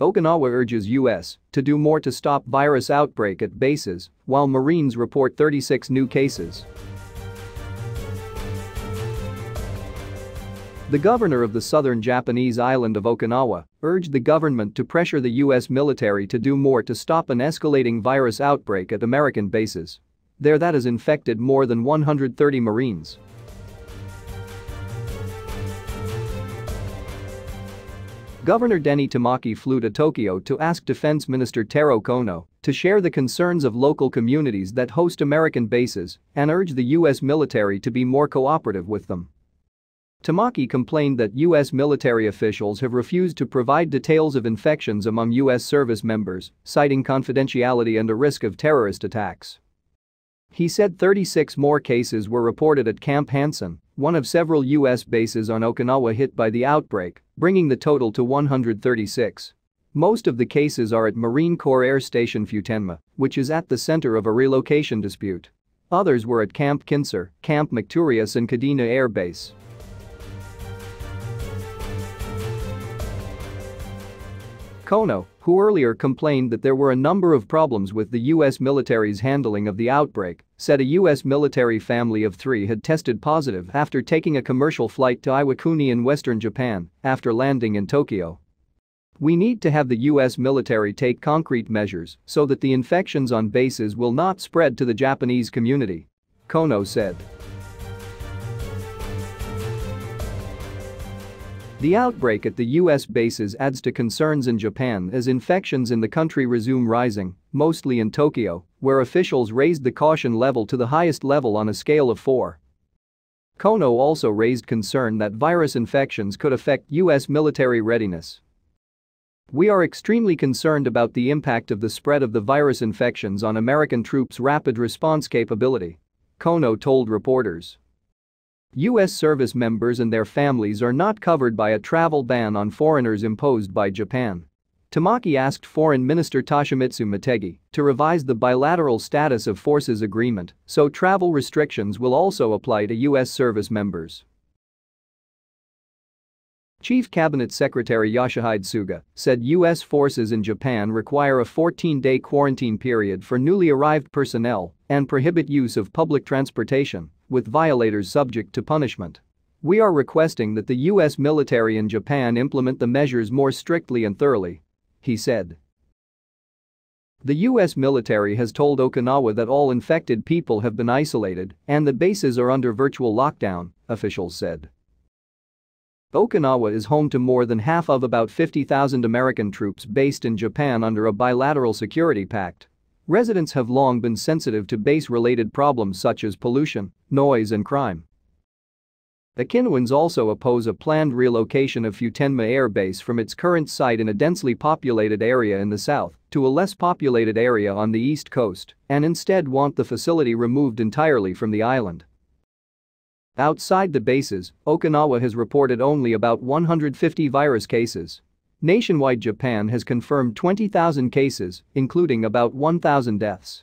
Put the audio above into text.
Okinawa urges U.S. to do more to stop virus outbreak at bases, while Marines report 36 new cases. The governor of the southern Japanese island of Okinawa urged the government to pressure the U.S. military to do more to stop an escalating virus outbreak at American bases. There that has infected more than 130 Marines. Governor Denny Tamaki flew to Tokyo to ask Defense Minister Taro Kono to share the concerns of local communities that host American bases and urge the U.S. military to be more cooperative with them. Tamaki complained that U.S. military officials have refused to provide details of infections among U.S. service members, citing confidentiality and a risk of terrorist attacks. He said 36 more cases were reported at Camp Hansen, one of several U.S. bases on Okinawa hit by the outbreak, bringing the total to 136. Most of the cases are at Marine Corps Air Station Futenma, which is at the center of a relocation dispute. Others were at Camp Kinser, Camp McTureous and Kadena Air Base. Kono, who earlier complained that there were a number of problems with the U.S. military's handling of the outbreak, said a U.S. military family of three had tested positive after taking a commercial flight to Iwakuni in western Japan after landing in Tokyo. We need to have the U.S. military take concrete measures so that the infections on bases will not spread to the Japanese community. Kono said. The outbreak at the US bases adds to concerns in Japan as infections in the country resume rising, mostly in Tokyo, where officials raised the caution level to the highest level on a scale of 4. Kono also raised concern that virus infections could affect US military readiness. We are extremely concerned about the impact of the spread of the virus infections on American troops' rapid response capability. Kono told reporters. U.S. service members and their families are not covered by a travel ban on foreigners imposed by Japan. Tamaki asked Foreign Minister Toshimitsu Motegi to revise the bilateral status of forces agreement so travel restrictions will also apply to U.S. service members. Chief Cabinet Secretary Yoshihide Suga said U.S. forces in Japan require a 14-day quarantine period for newly arrived personnel and prohibit use of public transportation with violators subject to punishment. We are requesting that the US military in Japan implement the measures more strictly and thoroughly. He said. The US military has told Okinawa that all infected people have been isolated and the bases are under virtual lockdown, officials said. Okinawa is home to more than half of about 50,000 American troops based in Japan under a bilateral security pact. Residents have long been sensitive to base-related problems such as pollution, noise and crime. Okinawans also oppose a planned relocation of Futenma Air Base from its current site in a densely populated area in the south to a less populated area on the east coast and instead want the facility removed entirely from the island. Outside the bases, Okinawa has reported only about 150 virus cases Nationwide Japan has confirmed 20,000 cases, including about 1,000 deaths.